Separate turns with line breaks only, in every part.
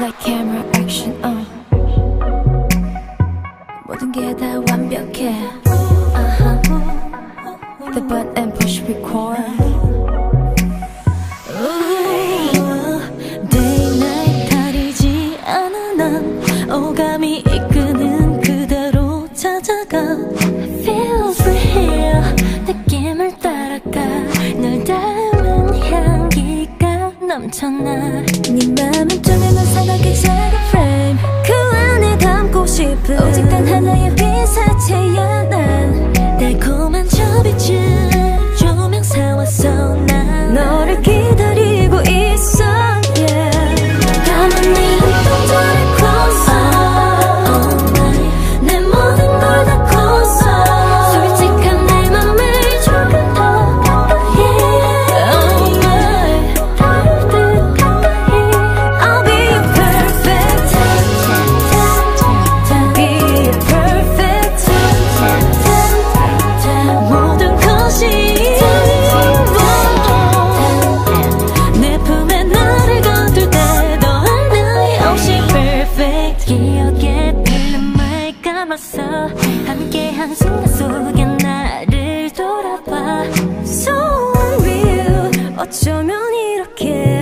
Like camera action on 모든 게 다 완벽해 uh-huh. The button and push record 오감이 이끄는 그대로 찾아가 Feel free 느낌을 따라가 널 닮은 향기가 넘쳐나 오직 단 하나의 피사체야 나 어쩌면 이렇게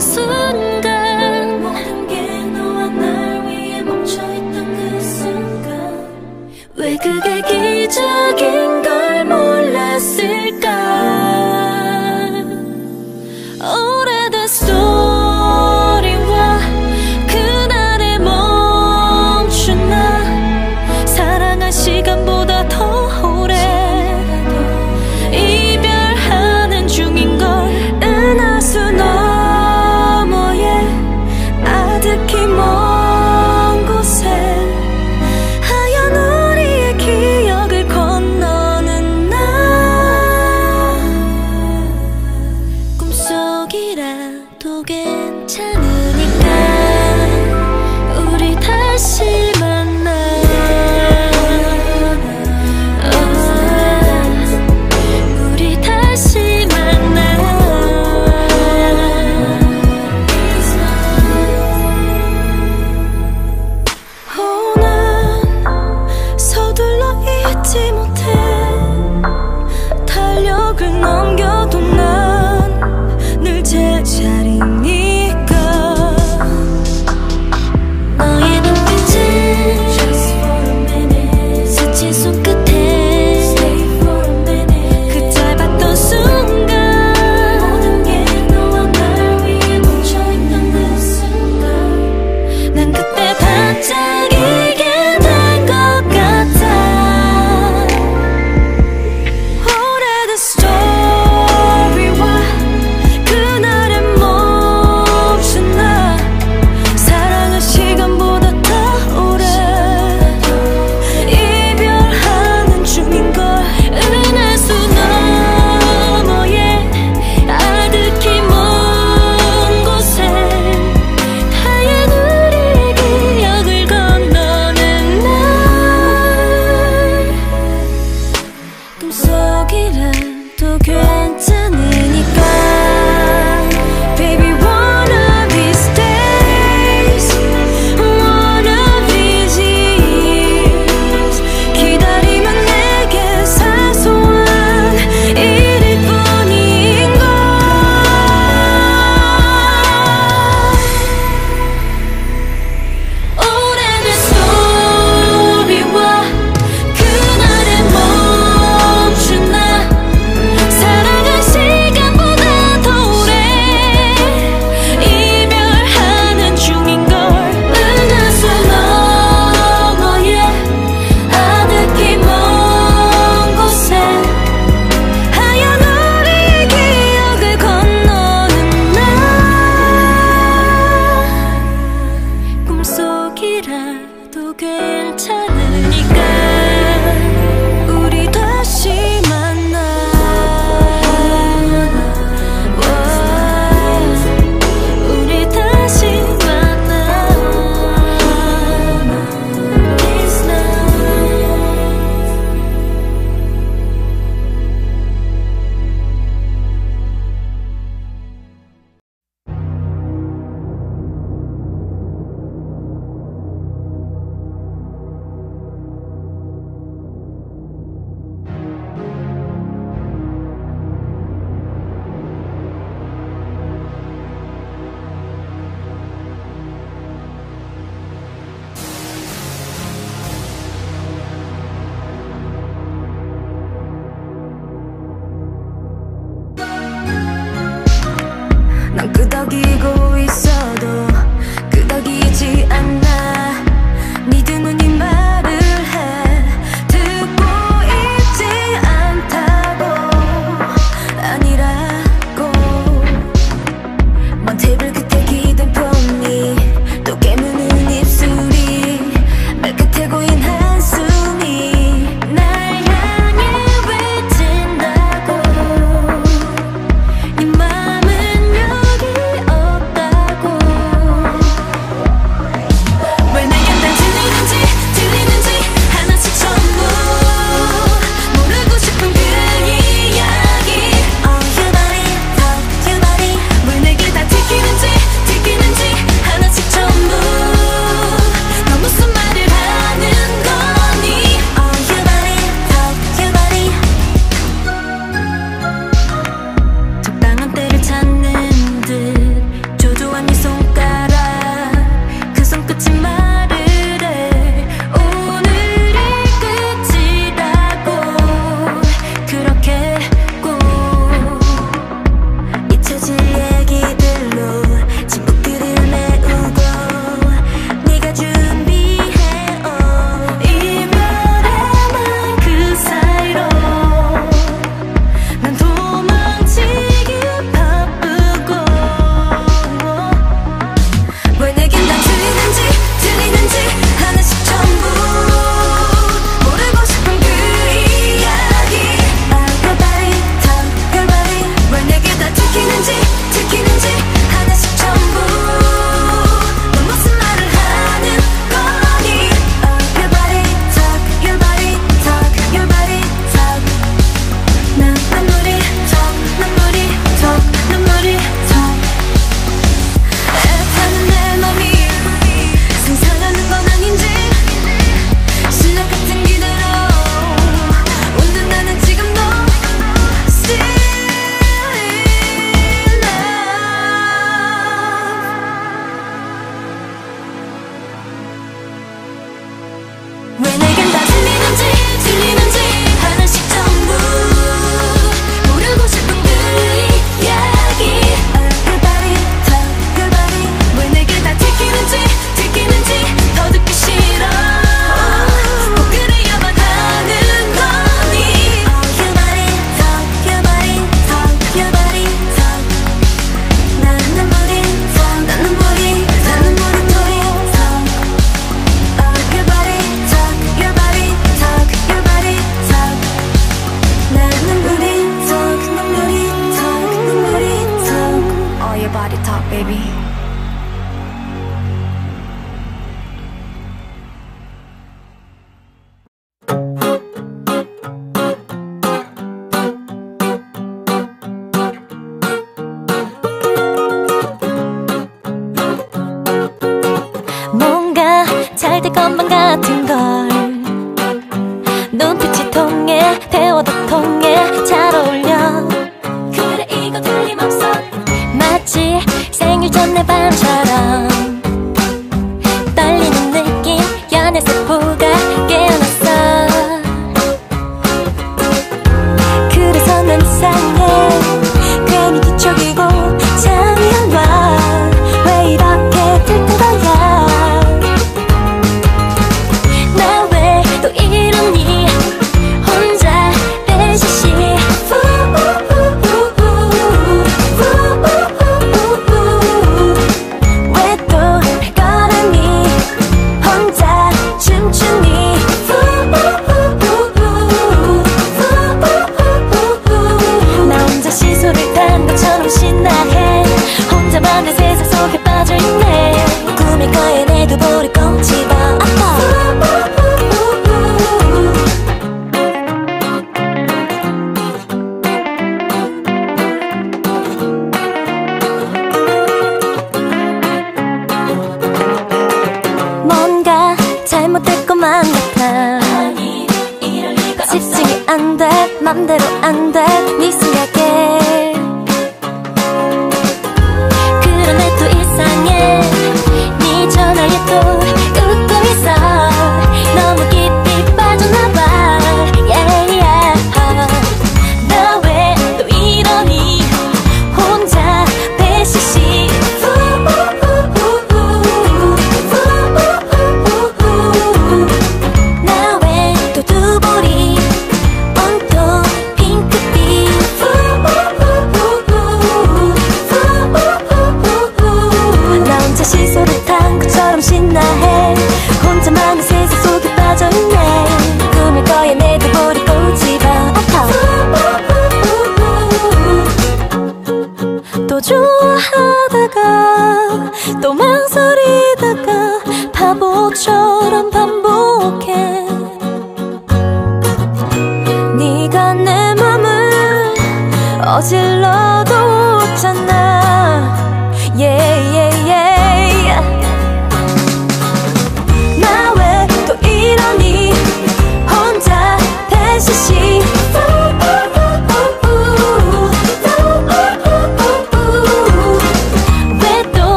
思。table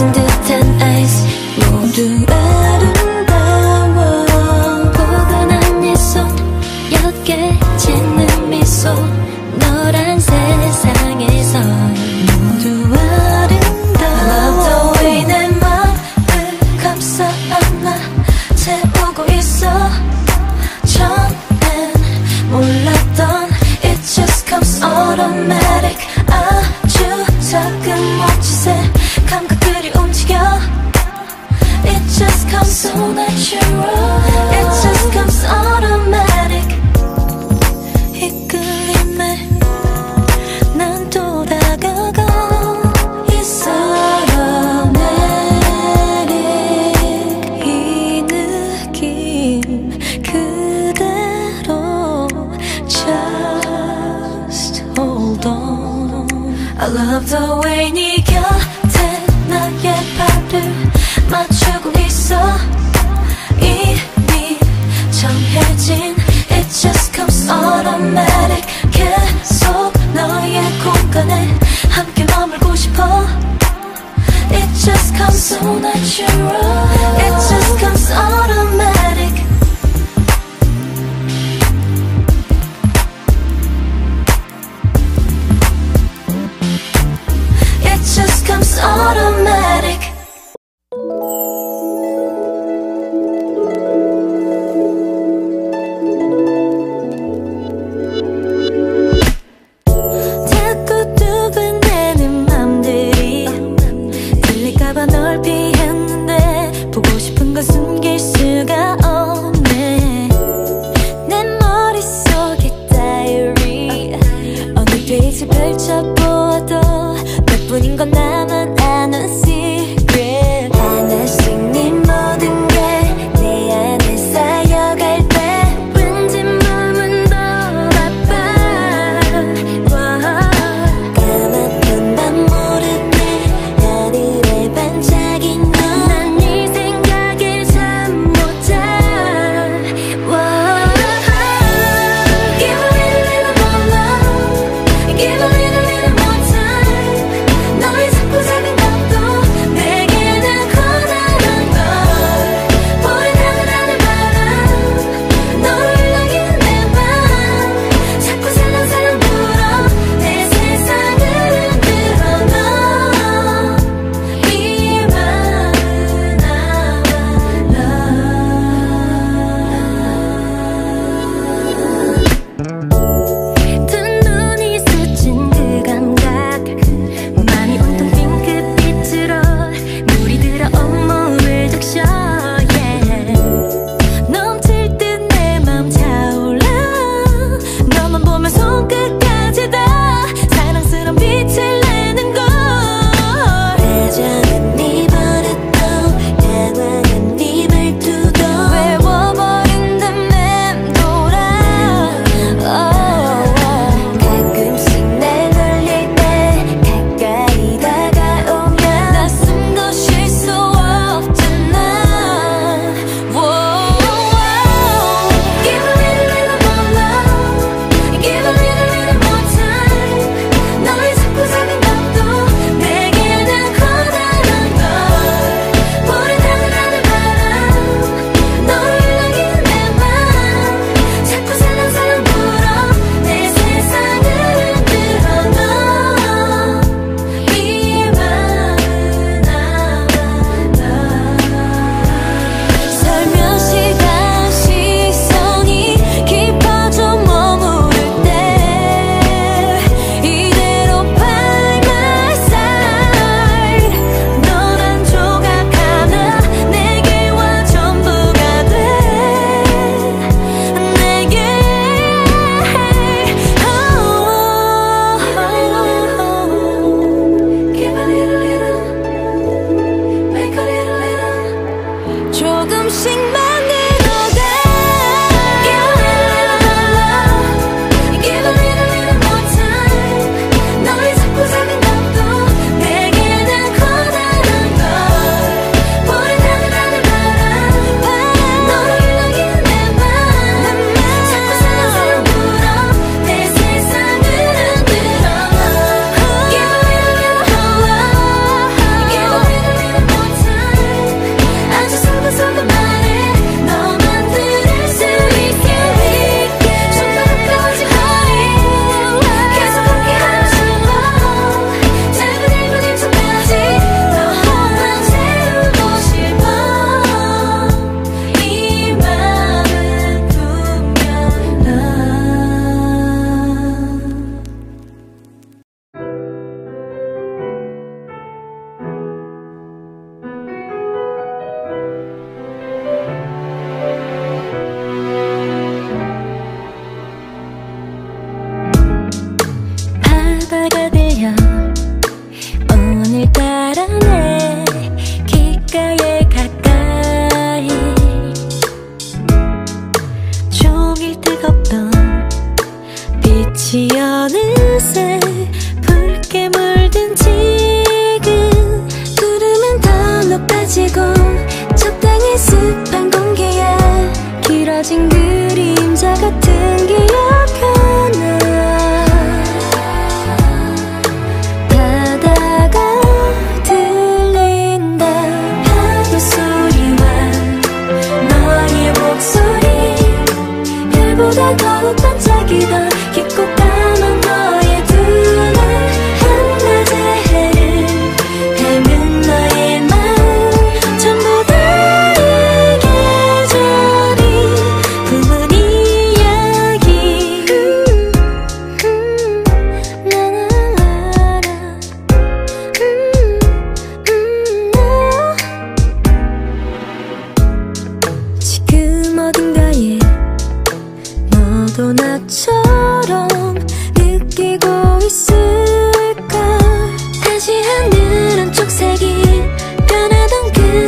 젖은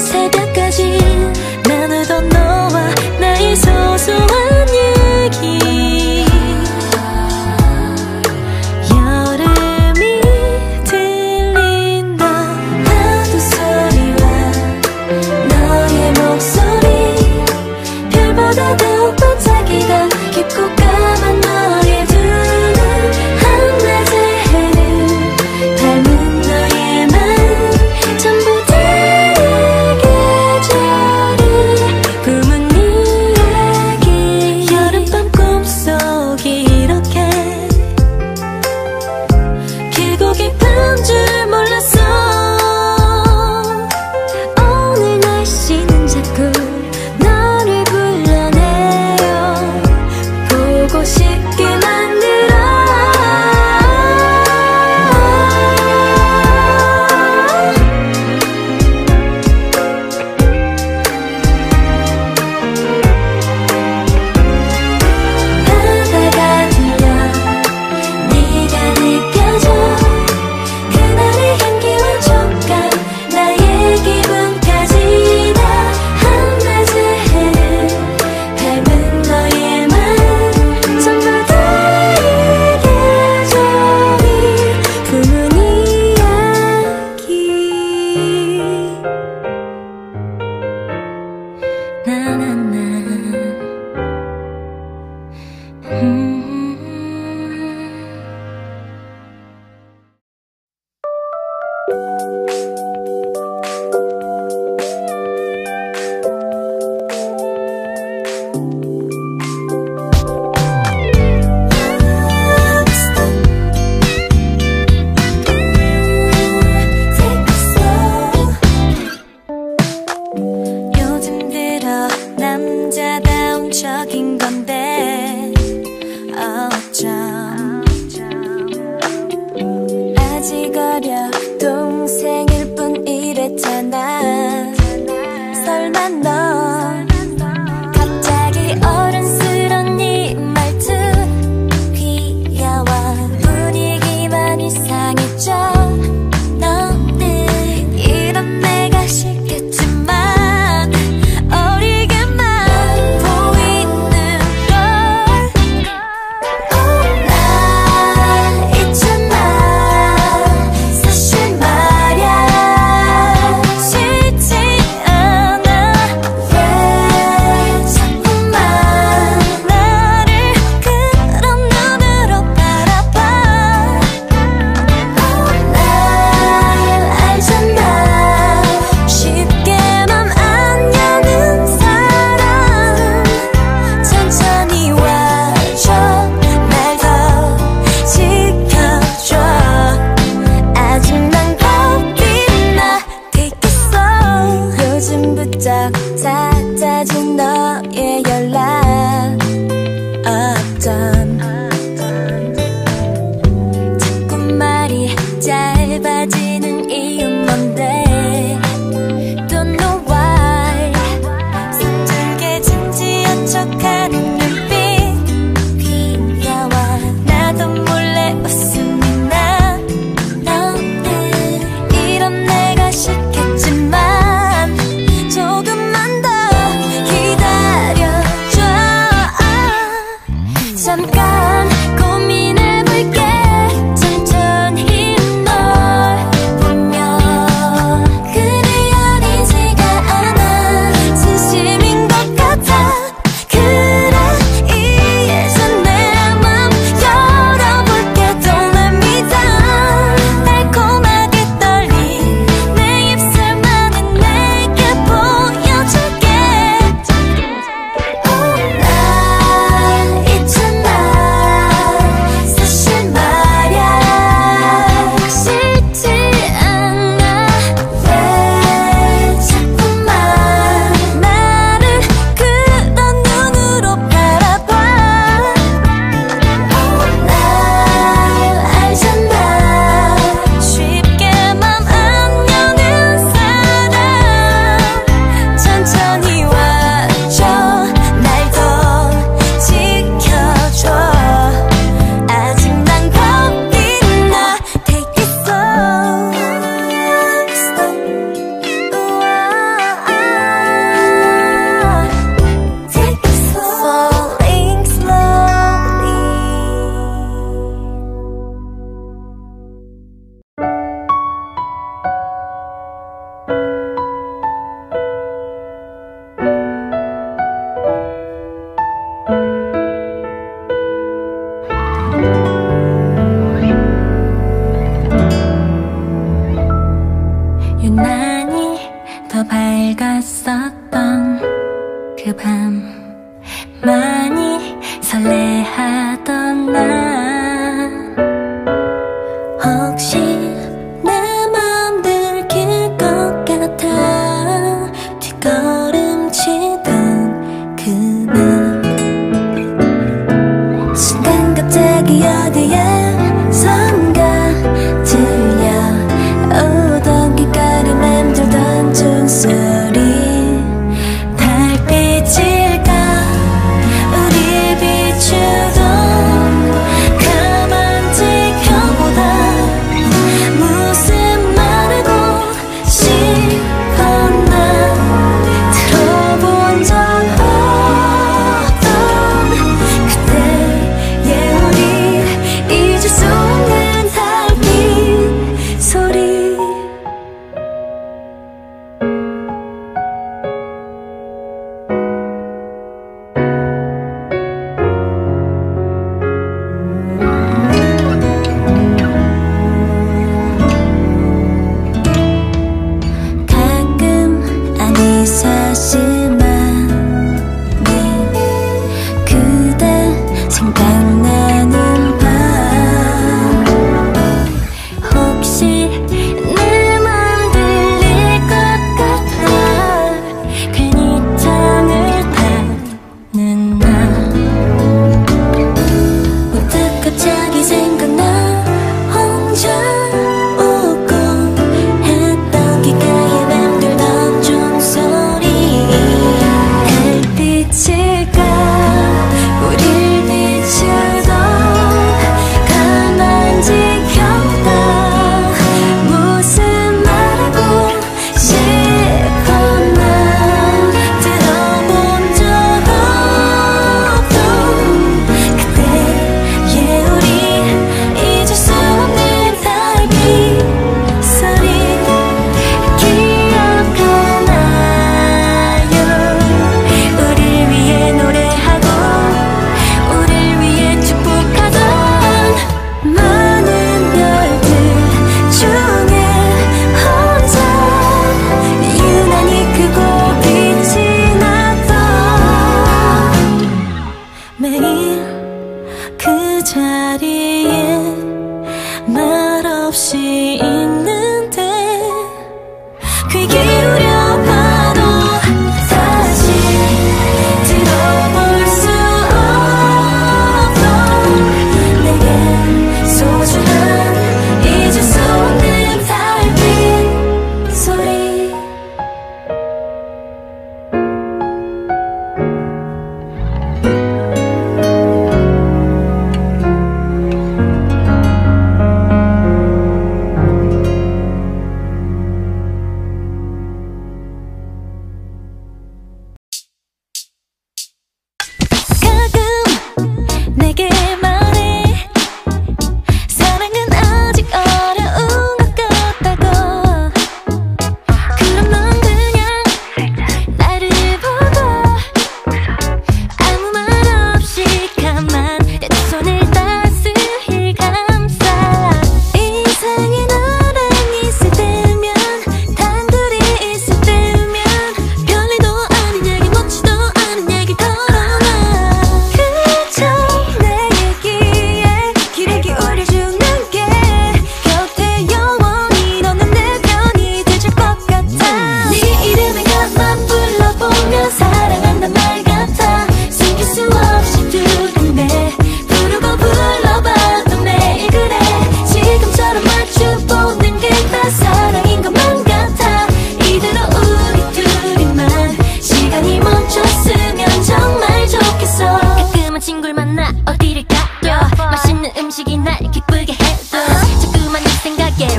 세대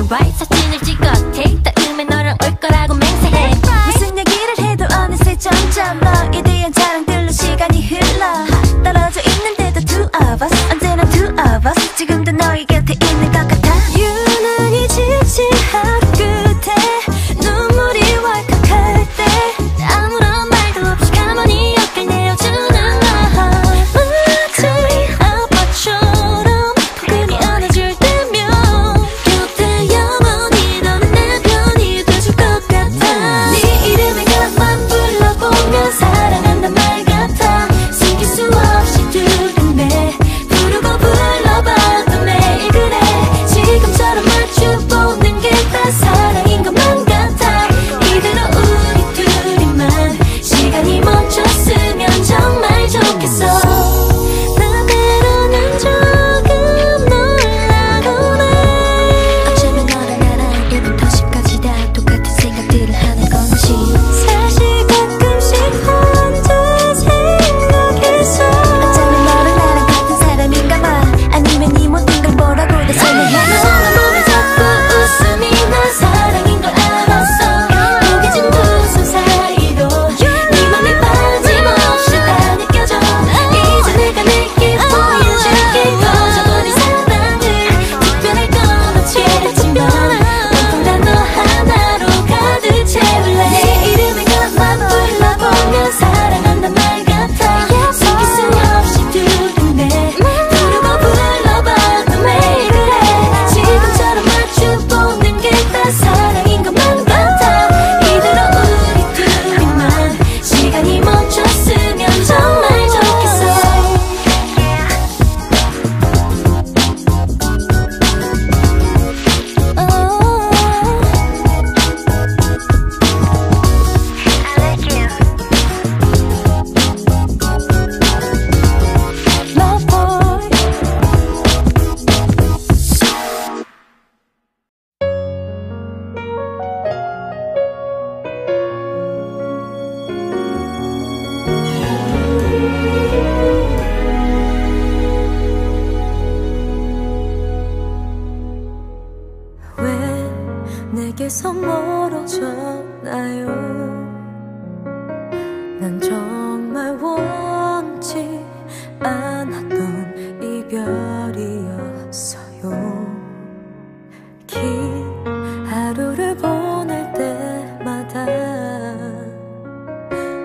right 사진을 찍었대?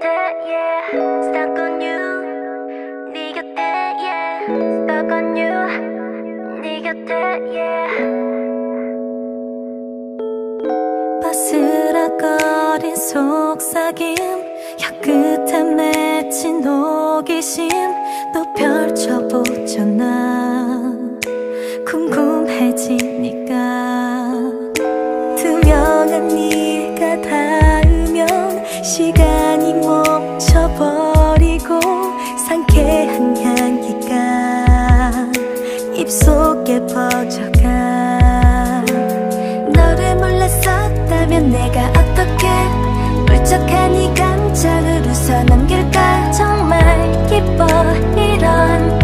곁에 yeah. Stuck on you. 네 곁에 yeah. Stuck on you. 네 곁에 yeah. 바스락거린 속삭임 혀 끝에 맺힌 호기심 또 펼쳐보잖아. 궁금해지니까 가져가. 너를 몰랐었다면 내가 어떻게 울적한 이 감정을 웃어넘길까? 정말 기뻐 이런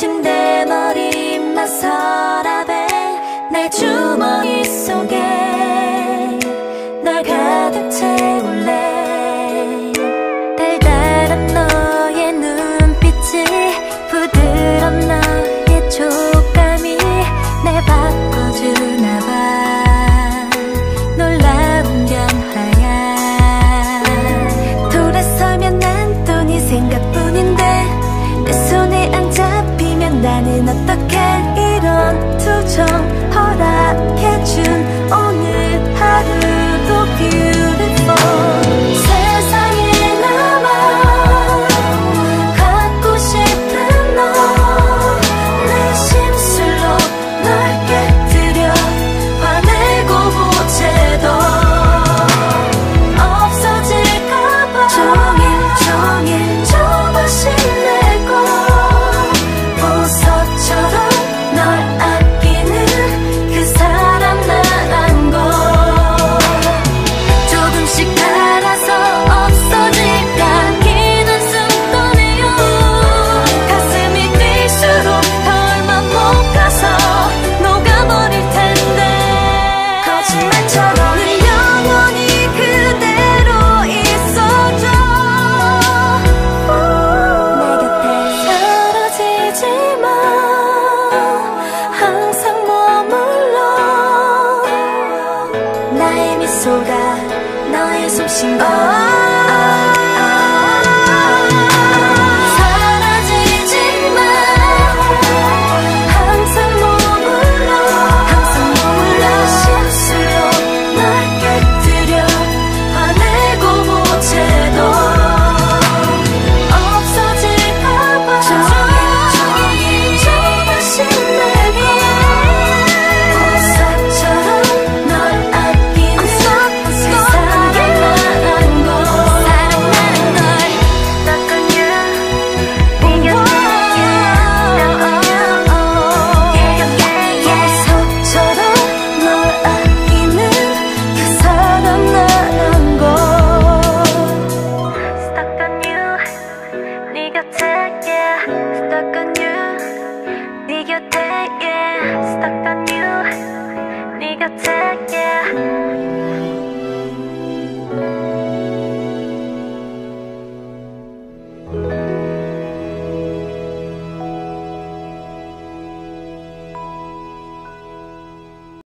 침대 머리 맞서랍에 내 주머니